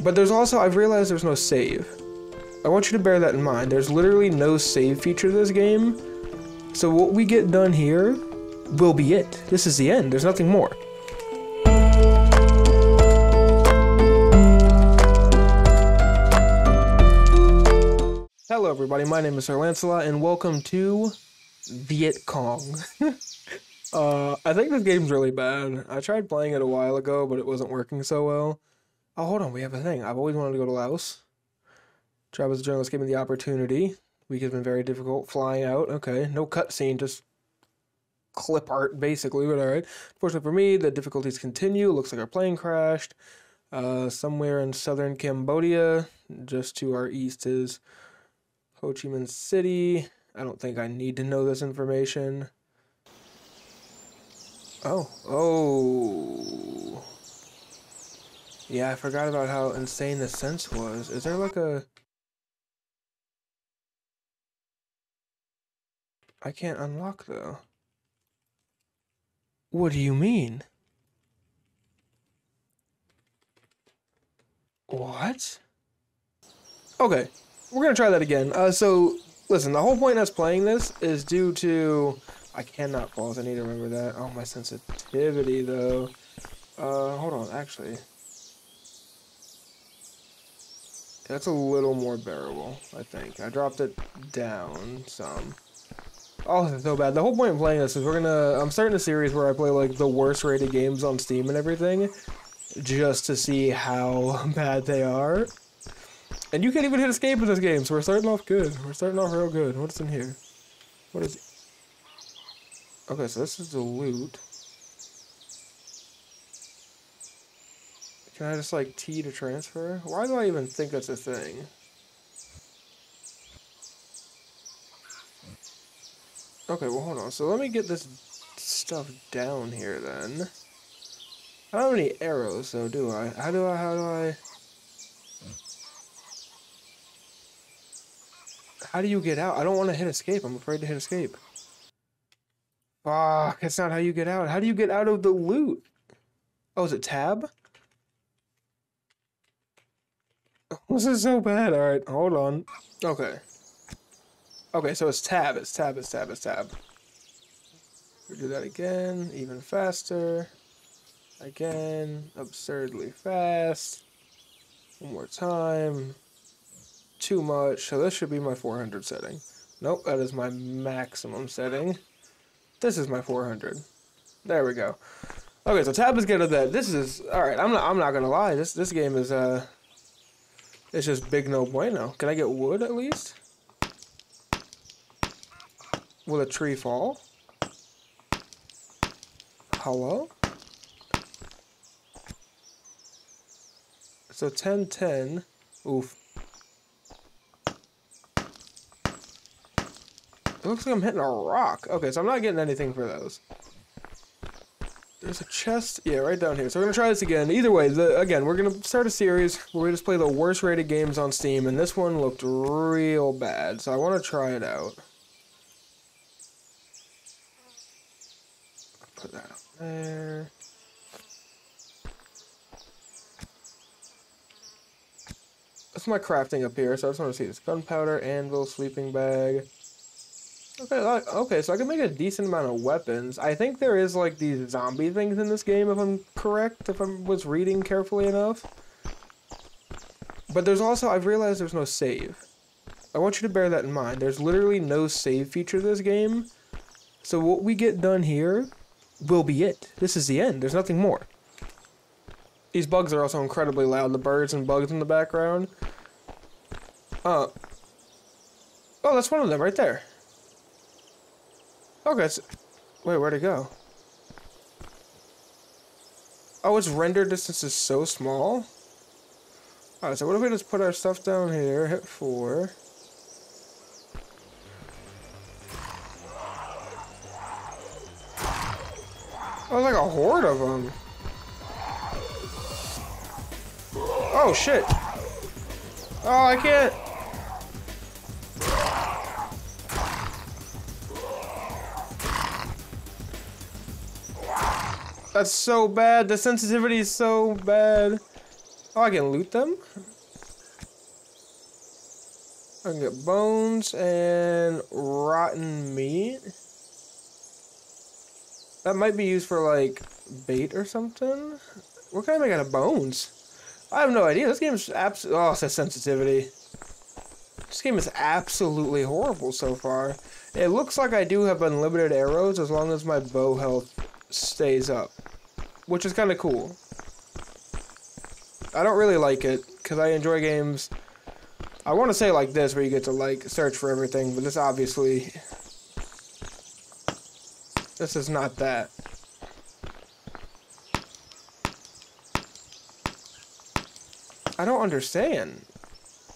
But there's also, I've realized there's no save. I want you to bear that in mind. There's literally no save feature to this game. So what we get done here will be it. This is the end. There's nothing more. Hello everybody, my name is Sir Lancelot and welcome to Viet Cong. uh, I think this game's really bad. I tried playing it a while ago, but it wasn't working so well. Oh, hold on, we have a thing. I've always wanted to go to Laos. Travis journalist gave me the opportunity. Week has been very difficult. Flying out, okay. No cutscene, just clip art, basically, but alright. Fortunately for me, the difficulties continue. Looks like our plane crashed. Uh, somewhere in southern Cambodia, just to our east is Ho Chi Minh City. I don't think I need to know this information. Oh, oh. Yeah, I forgot about how insane the sense was. Is there like a... I can't unlock though. What do you mean? What? Okay, we're gonna try that again. Uh, so, listen, the whole point of us playing this is due to... I cannot pause, I need to remember that. Oh, my sensitivity, though. Uh, hold on, actually. That's a little more bearable, I think. I dropped it down some. Oh, so bad. The whole point of playing this is we're gonna... I'm starting a series where I play, like, the worst rated games on Steam and everything. Just to see how bad they are. And you can't even hit escape in this game, so we're starting off good. We're starting off real good. What's in here? What is... Okay, so this is the loot. Can I just, like, T to transfer? Why do I even think that's a thing? Okay, well, hold on. So let me get this stuff down here, then. I don't have any arrows, though, do I? How do I, how do I... How do you get out? I don't want to hit escape. I'm afraid to hit escape. Fuck, that's not how you get out. How do you get out of the loot? Oh, is it tab? This is so bad. All right, hold on. Okay. Okay, so it's tab, it's tab, it's tab, it's tab. We do that again, even faster. Again, absurdly fast. One more time. Too much. So this should be my 400 setting. Nope, that is my maximum setting. This is my 400. There we go. Okay, so tab is good at that. This is all right. I'm not. I'm not gonna lie. This this game is uh. It's just big no bueno. Can I get wood at least? Will a tree fall? Hello? So 10, 10. Oof. It looks like I'm hitting a rock. Okay, so I'm not getting anything for those. There's a chest. Yeah, right down here. So we're going to try this again. Either way, the, again, we're going to start a series where we just play the worst rated games on Steam, and this one looked real bad, so I want to try it out. Put that up there. That's my crafting up here, so I just want to see this. Gunpowder, anvil, sleeping bag. Okay, okay, so I can make a decent amount of weapons. I think there is like these zombie things in this game, if I'm correct, if I was reading carefully enough. But there's also, I've realized there's no save. I want you to bear that in mind. There's literally no save feature this game. So what we get done here will be it. This is the end. There's nothing more. These bugs are also incredibly loud. The birds and bugs in the background. Uh. Oh, that's one of them right there. Okay, so, wait, where'd it go? Oh, its render distance is so small? Alright, so what if we just put our stuff down here, hit 4. Oh, like a horde of them. Oh, shit. Oh, I can't. That's so bad. The sensitivity is so bad. Oh, I can loot them? I can get bones and rotten meat. That might be used for, like, bait or something? What can I make out of bones? I have no idea. This game is absolutely... Oh, it says sensitivity. This game is absolutely horrible so far. It looks like I do have unlimited arrows as long as my bow health stays up. Which is kind of cool. I don't really like it, because I enjoy games... I want to say like this, where you get to, like, search for everything, but this obviously... This is not that. I don't understand.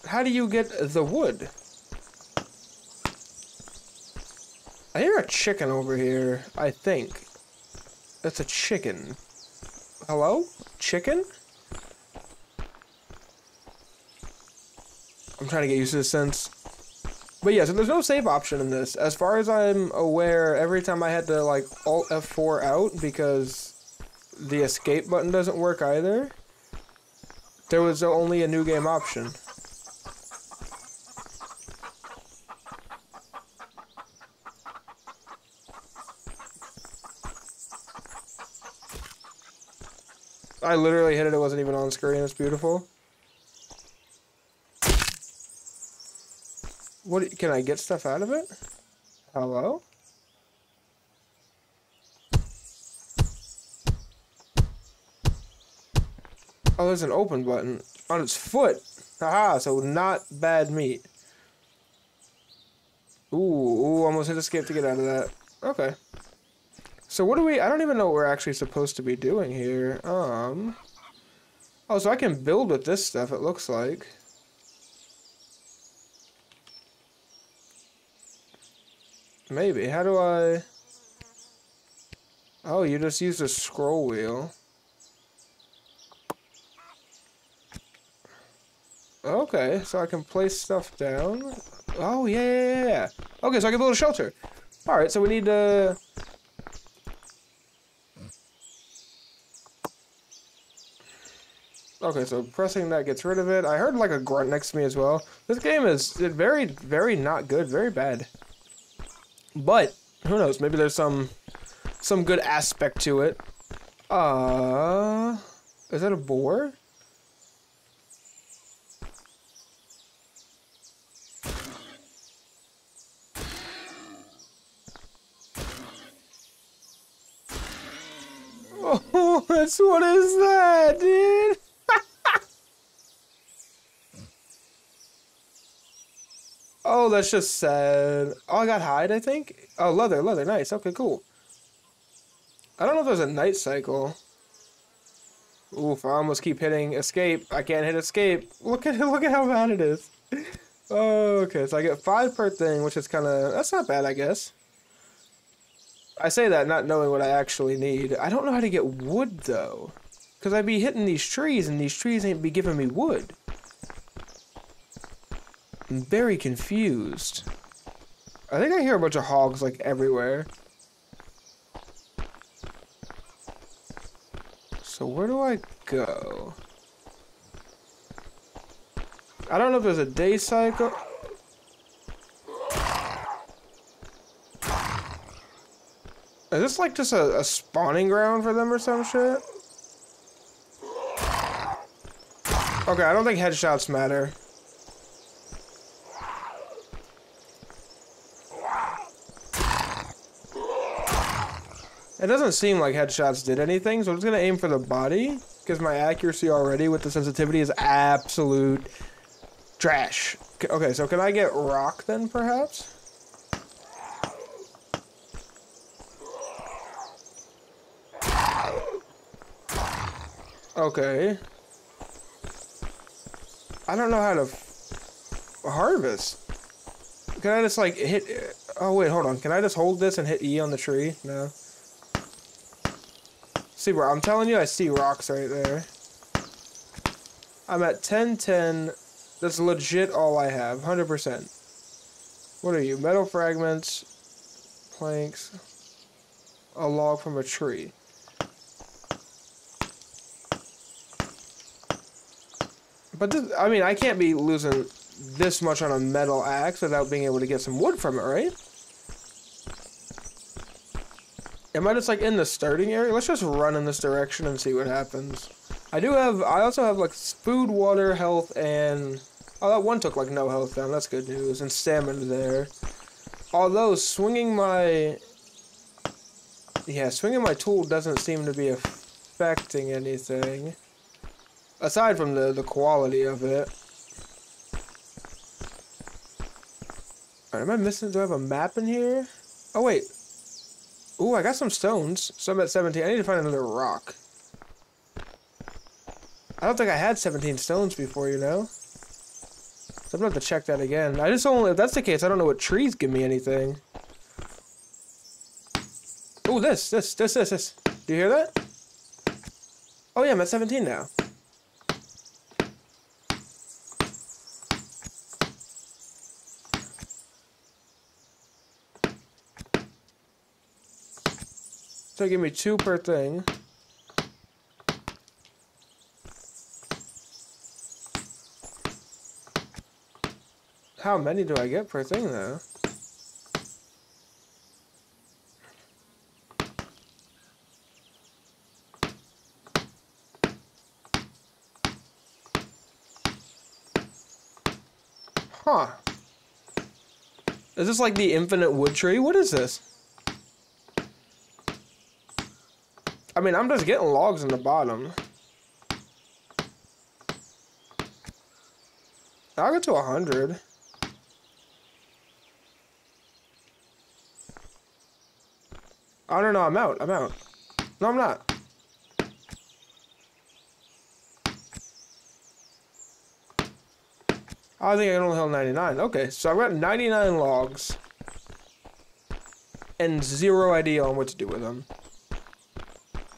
How do you get the wood? I hear a chicken over here, I think. That's a chicken. Hello? Chicken? I'm trying to get used to this sense. But yeah, so there's no save option in this. As far as I'm aware, every time I had to like Alt F4 out because the escape button doesn't work either, there was only a new game option. I literally hit it, it wasn't even on screen, it's beautiful. What, can I get stuff out of it? Hello? Oh, there's an open button on its foot. Haha, so not bad meat. Ooh, ooh, almost hit escape to get out of that. Okay. So what do we, I don't even know what we're actually supposed to be doing here. Um, oh, so I can build with this stuff, it looks like. Maybe. How do I... Oh, you just use the scroll wheel. Okay, so I can place stuff down. Oh, yeah, yeah, yeah. Okay, so I can build a shelter. Alright, so we need to... Okay, so pressing that gets rid of it. I heard like a grunt next to me as well. This game is very, very not good. Very bad. But who knows? Maybe there's some some good aspect to it. Uh, is that a boar? Oh, that's what is that, dude? Oh, that's just sad. Oh, I got hide, I think? Oh, leather, leather, nice. Okay, cool. I don't know if there's a night cycle. Oof, I almost keep hitting escape. I can't hit escape. Look at look at how bad it is. Oh, okay, so I get five per thing, which is kind of, that's not bad, I guess. I say that not knowing what I actually need. I don't know how to get wood, though. Because I'd be hitting these trees, and these trees ain't be giving me wood. I'm very confused. I think I hear a bunch of hogs like everywhere. So where do I go? I don't know if there's a day cycle. Is this like just a, a spawning ground for them or some shit? Okay, I don't think headshots matter. It doesn't seem like headshots did anything, so I'm just going to aim for the body, because my accuracy already with the sensitivity is absolute trash. Okay, so can I get rock then, perhaps? Okay. I don't know how to harvest. Can I just like hit... Oh wait, hold on. Can I just hold this and hit E on the tree? No. See, I'm telling you, I see rocks right there. I'm at 1010. That's legit all I have, 100%. What are you? Metal fragments, planks, a log from a tree. But this, I mean, I can't be losing this much on a metal axe without being able to get some wood from it, right? Am I just like in the starting area? Let's just run in this direction and see what happens. I do have, I also have like food, water, health, and... Oh, that one took like no health down. That's good news. And stamina there. Although swinging my... Yeah, swinging my tool doesn't seem to be affecting anything. Aside from the, the quality of it. Am I missing? Do I have a map in here? Oh, wait. Ooh, I got some stones. So I'm at 17. I need to find another rock. I don't think I had 17 stones before, you know? So I'm gonna have to check that again. I just only, if that's the case, I don't know what trees give me anything. Oh, this, this, this, this, this. Do you hear that? Oh yeah, I'm at 17 now. So give me two per thing. How many do I get per thing though? Huh. Is this like the infinite wood tree? What is this? Mean, I'm just getting logs in the bottom. I'll get to 100. I don't know, I'm out, I'm out. No, I'm not. I think I can only hold 99. Okay, so I've got 99 logs. And zero idea on what to do with them.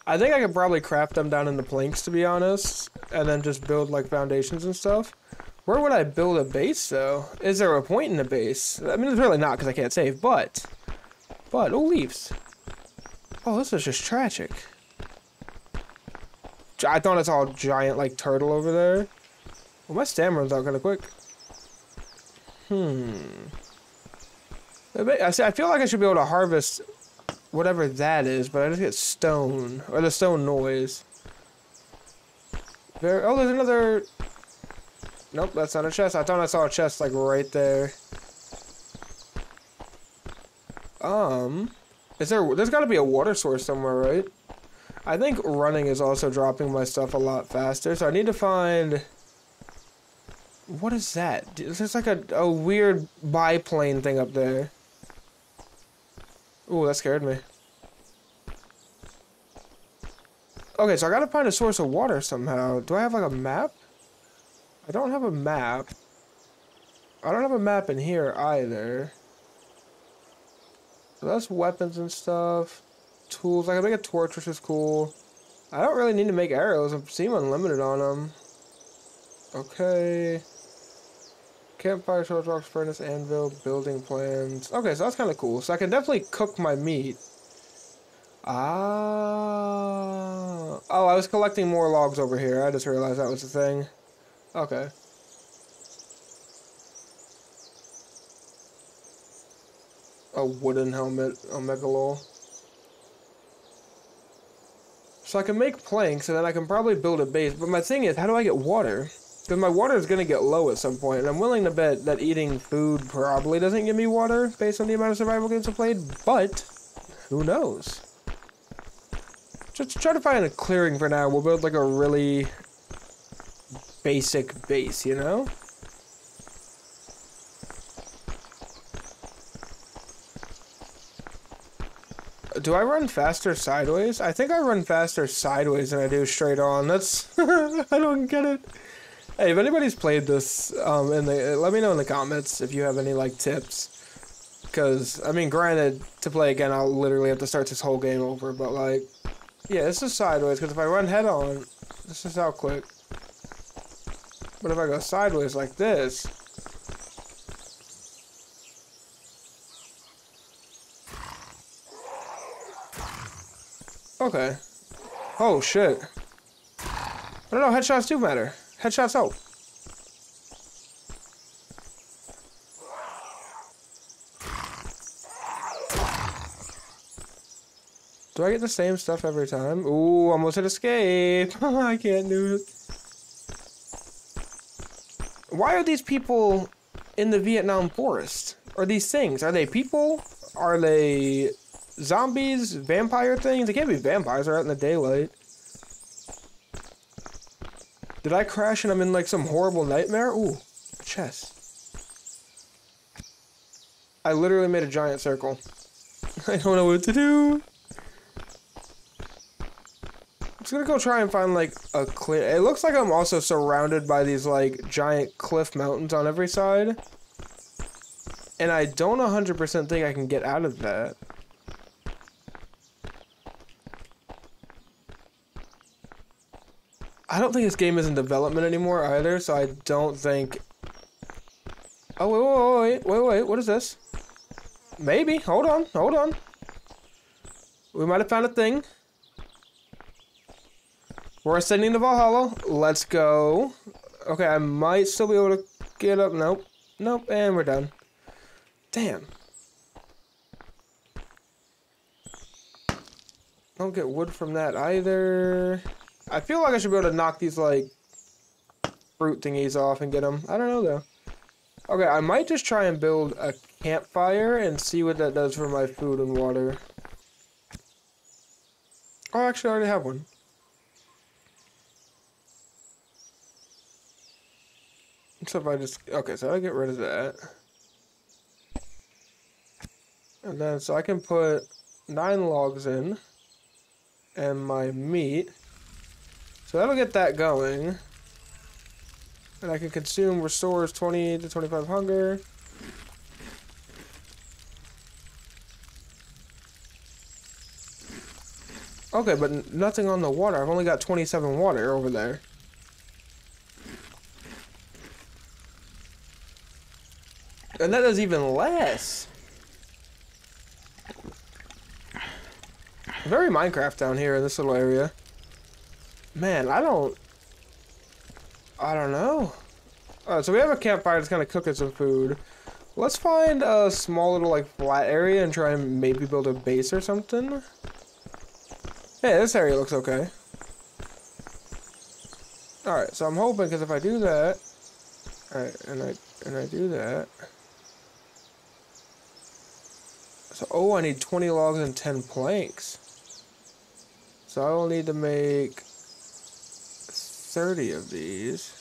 I think I could probably craft them down into planks, to be honest. And then just build, like, foundations and stuff. Where would I build a base, though? Is there a point in the base? I mean, there's really not, because I can't save, but... But, oh, leaves. Oh, this is just tragic. I thought it's all giant, like, turtle over there. Well, my stamina's out kind of quick. Hmm. I feel like I should be able to harvest whatever that is, but I just get stone. Or the stone noise. There. Oh, there's another... Nope, that's not a chest. I thought I saw a chest, like, right there. Um... Is there, there's gotta be a water source somewhere, right? I think running is also dropping my stuff a lot faster, so I need to find... What is that? There's like a, a weird biplane thing up there. Ooh, that scared me. Okay, so I gotta find a source of water somehow. Do I have like a map? I don't have a map. I don't have a map in here either. So that's weapons and stuff. Tools. I can make a torch, which is cool. I don't really need to make arrows. I seem unlimited on them. Okay. Campfire, torch, rocks, furnace, anvil, building plans. Okay, so that's kind of cool. So I can definitely cook my meat. Ah. Oh, I was collecting more logs over here. I just realized that was the thing. Okay. a wooden helmet, a megalol. So I can make planks, and then I can probably build a base. But my thing is, how do I get water? Because my water is going to get low at some point, and I'm willing to bet that eating food probably doesn't give me water, based on the amount of survival games I've played, but who knows? Just try to find a clearing for now. We'll build like a really basic base, you know? do I run faster sideways? I think I run faster sideways than I do straight on. That's I don't get it. Hey, if anybody's played this, um, in the let me know in the comments if you have any like tips. Because I mean, granted, to play again, I'll literally have to start this whole game over. But like, yeah, this is sideways. Because if I run head on, this is how quick. But if I go sideways like this, Okay. Oh, shit. I don't know, headshots do matter. Headshots out. Do I get the same stuff every time? Ooh, almost hit escape. I can't do it. Why are these people in the Vietnam forest? Are these things? Are they people? Are they zombies? Vampire things? They can't be vampires. They're out in the daylight. Did I crash and I'm in like some horrible nightmare? Ooh, chest. I literally made a giant circle. I don't know what to do. I'm just gonna go try and find like a clear. It looks like I'm also surrounded by these like giant cliff mountains on every side. And I don't 100% think I can get out of that. I don't think this game is in development anymore either, so I don't think... Oh, wait, wait, wait, wait, wait, what is this? Maybe, hold on, hold on. We might have found a thing. We're ascending to Valhalla. Let's go. Okay, I might still be able to get up. Nope. Nope, and we're done. Damn. Don't get wood from that either. I feel like I should be able to knock these, like, fruit thingies off and get them. I don't know, though. Okay, I might just try and build a campfire and see what that does for my food and water. Oh, actually, I already have one. So if I just... Okay, so I get rid of that. And then, so I can put nine logs in. And my meat. So that'll get that going. And I can consume restores 20 to 25 hunger. Okay, but nothing on the water. I've only got 27 water over there. And that does even less. Very Minecraft down here in this little area. Man, I don't... I don't know. Alright, so we have a campfire that's kind of cooking some food. Let's find a small little, like, flat area and try and maybe build a base or something. Hey, this area looks okay. Alright, so I'm hoping, because if I do that... Alright, and I, and I do that... So, oh, I need 20 logs and 10 planks. So I will need to make 30 of these.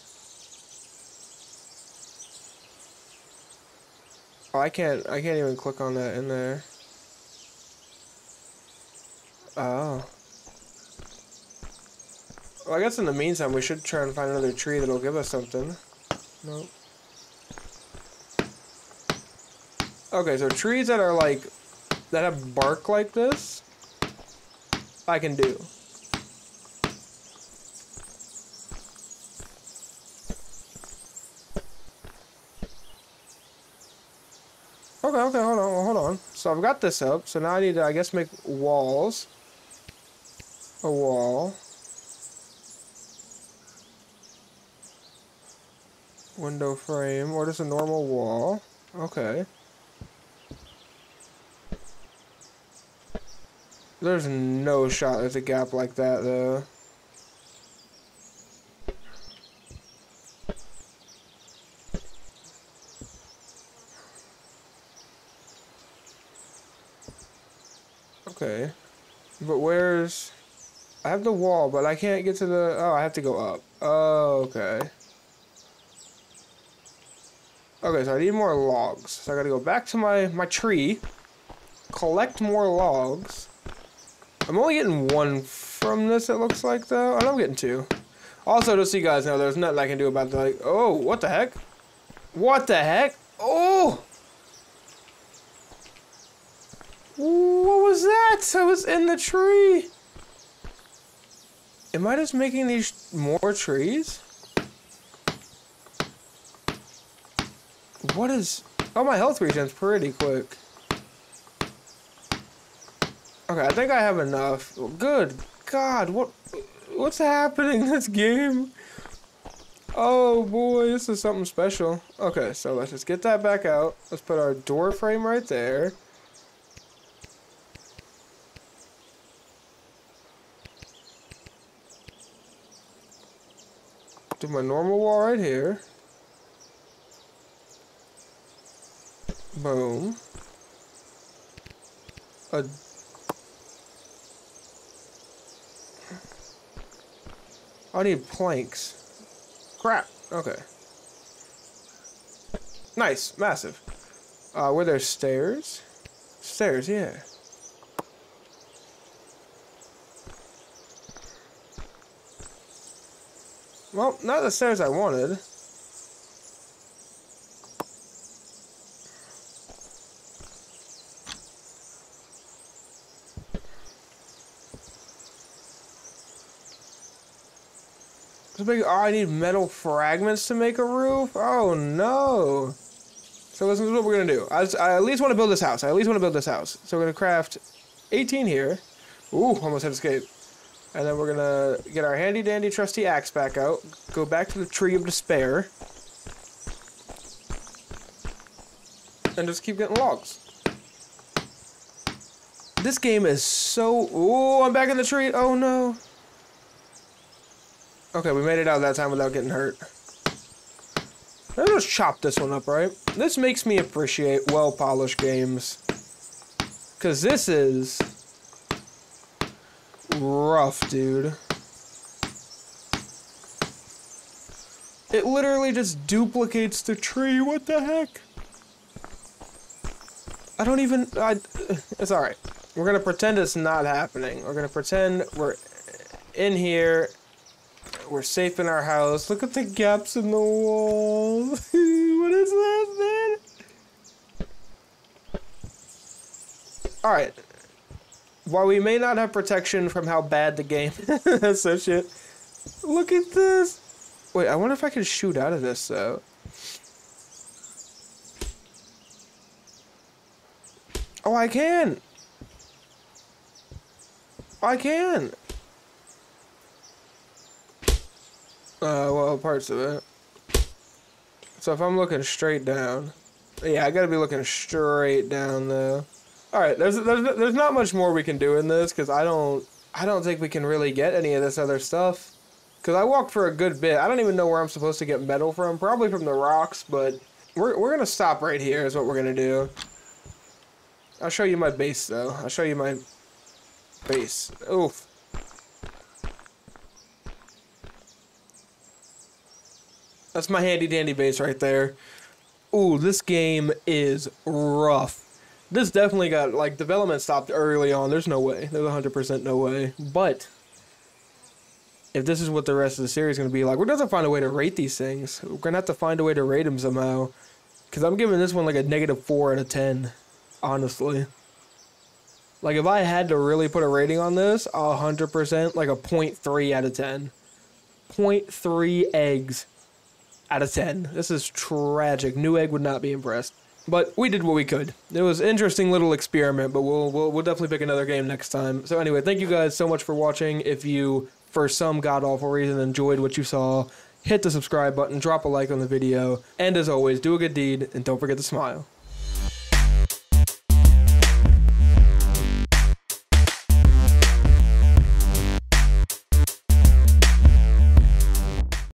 Oh, I can't, I can't even click on that in there. Oh. Well, I guess in the meantime, we should try and find another tree that'll give us something. Nope. Okay, so trees that are like, that have bark like this, I can do. Okay, okay, hold on, hold on. So I've got this up, so now I need to, I guess, make walls. A wall. Window frame, or just a normal wall. Okay. There's no shot there's a gap like that, though. Okay. But where's... I have the wall, but I can't get to the... Oh, I have to go up. Oh, okay. Okay, so I need more logs. So I gotta go back to my, my tree, collect more logs, I'm only getting one from this, it looks like, though. I'm getting two. Also, just so you guys know, there's nothing I can do about the, like, oh, what the heck? What the heck? Oh! What was that? I was in the tree. Am I just making these more trees? What is... Oh, my health regen's pretty quick. Okay, I think I have enough. Good God, what what's happening in this game? Oh boy, this is something special. Okay, so let's just get that back out. Let's put our door frame right there. My normal wall right here. Boom. A I need planks. Crap. Okay. Nice. Massive. Uh, were there stairs? Stairs, yeah. Well, not the stairs I wanted. Big, oh, I need metal fragments to make a roof? Oh, no. So this is what we're going to do. I, I at least want to build this house. I at least want to build this house. So we're going to craft 18 here. Ooh, almost had to escape. And then we're going to get our handy-dandy trusty axe back out. Go back to the Tree of Despair. And just keep getting logs. This game is so... Ooh, I'm back in the tree. Oh, no. Okay, we made it out that time without getting hurt. Let's just chop this one up, right? This makes me appreciate well-polished games. Because this is... rough, dude. It literally just duplicates the tree. What the heck? I don't even... I, it's alright. We're going to pretend it's not happening. We're going to pretend we're in here we're safe in our house. Look at the gaps in the wall. what is that, man? Alright. While we may not have protection from how bad the game is, so shit. Look at this. Wait, I wonder if I can shoot out of this, though. Oh, I can. I can. Uh, well, parts of it. So if I'm looking straight down, yeah, I gotta be looking straight down though. All right, there's there's there's not much more we can do in this because I don't I don't think we can really get any of this other stuff. Cause I walked for a good bit. I don't even know where I'm supposed to get metal from. Probably from the rocks, but we're we're gonna stop right here. Is what we're gonna do. I'll show you my base though. I'll show you my base. Oof. That's my handy dandy base right there. Ooh, this game is rough. This definitely got, like, development stopped early on. There's no way. There's 100% no way. But, if this is what the rest of the series is going to be like, we're going to have to find a way to rate these things. We're going to have to find a way to rate them somehow. Because I'm giving this one, like, a negative 4 out of 10. Honestly. Like, if I had to really put a rating on this, 100%, like a 0.3 out of 10. 0.3 eggs out of 10. This is tragic. Newegg would not be impressed. But we did what we could. It was an interesting little experiment, but we'll, we'll, we'll definitely pick another game next time. So anyway, thank you guys so much for watching. If you, for some god-awful reason, enjoyed what you saw, hit the subscribe button, drop a like on the video, and as always, do a good deed, and don't forget to smile.